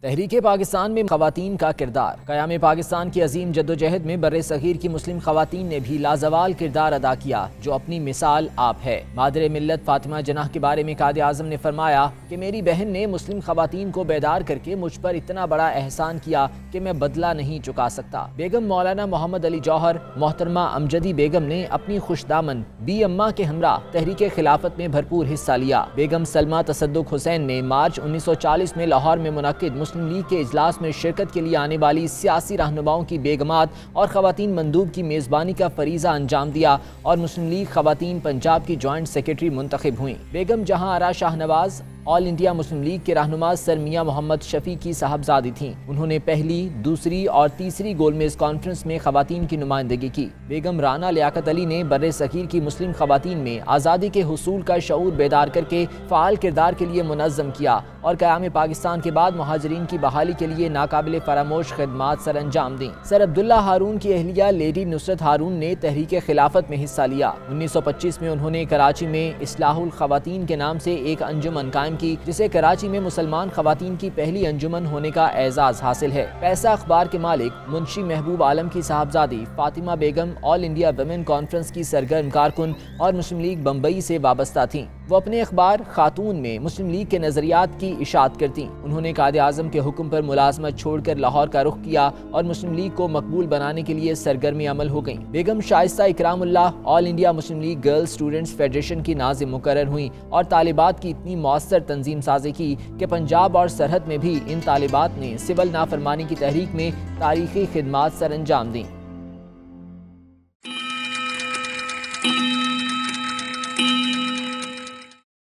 تحریک پاکستان میں خواتین کا کردار۔ قیام پاکستان کی عظیم جدوجہد میں بر صغیر کی مسلم خواتین نے بھی لازوال کردار ادا کیا، جو اپنی مثال آپ ہے۔ مادر ملت فاطمہ جناح کے بارے میں قائد اعظم نے فرمایا کہ میری بہن نے مسلم خواتین کو بیدار کر کے مجھ پر اتنا بڑا احسان کیا کہ میں بدلہ نہیں چکا سکتا۔ بیگم مولانا محمد علی جوہر، محترمہ امجدی بیگم نے اپنی خوش دامن بی اما کے ہمراہ تحریک خلافت میں بھرپور حصہ لیا۔ بیگم سلمہ تصدق حسین نے مارچ انیس سو چالیس میں لاہور میں منعقد مسلم لیگ کے اجلاس میں شرکت کے لیے آنے والی سیاسی رہنماؤں کی بیگمات اور خواتین مندوب کی میزبانی کا فریضہ انجام دیا اور مسلم لیگ خواتین پنجاب کی جوائنٹ سیکرٹری منتخب ہوئیں۔ بیگم جہاں آرا شاہ نواز آل انڈیا مسلم لیگ کے رہنما سر میاں محمد شفیع کی صاحبزادی تھیں۔ انہوں نے پہلی، دوسری اور تیسری گول میز کانفرنس میں خواتین کی نمائندگی کی۔ بیگم رانا لیاقت علی نے بر صغیر کی مسلم خواتین میں آزادی کے حصول کا شعور بیدار کر کے فعال کردار کے لیے منظم کیا اور قیام پاکستان کے بعد مہاجرین کی بحالی کے لیے ناقابل فراموش خدمات سر انجام دیں۔ سر عبداللہ ہارون کی اہلیہ لیڈی نصرت ہارون نے تحریک خلافت میں حصہ لیا۔ انیس سو پچیس میں انہوں نے کراچی میں اصلاح الخواتین کے نام سے ایک انجمن قائم کی، جسے کراچی میں مسلمان خواتین کی پہلی انجمن ہونے کا اعزاز حاصل ہے۔ پیسہ اخبار کے مالک منشی محبوب عالم کی صاحبزادی فاطمہ بیگم آل انڈیا ویمن کانفرنس کی سرگرم کارکن اور مسلم لیگ بمبئی سے وابستہ تھیں۔ وہ اپنے اخبار خاتون میں مسلم لیگ کے نظریات کی اشاعت کرتی۔ انہوں نے قائد اعظم کے حکم پر ملازمت چھوڑ کر لاہور کا رخ کیا اور مسلم لیگ کو مقبول بنانے کے لیے سرگرمی عمل ہو گئیں۔ Begum Shaista Ikramullah all India Muslim League girl students federation کی ناظم مقرر ہوئیں اور طالبات کی اتنی مؤثر تنظیم سازی کی کہ پنجاب اور سرحد میں بھی ان طالبات نے سول نافرمانی کی تحریک میں تاریخی خدمات سر انجام دیں۔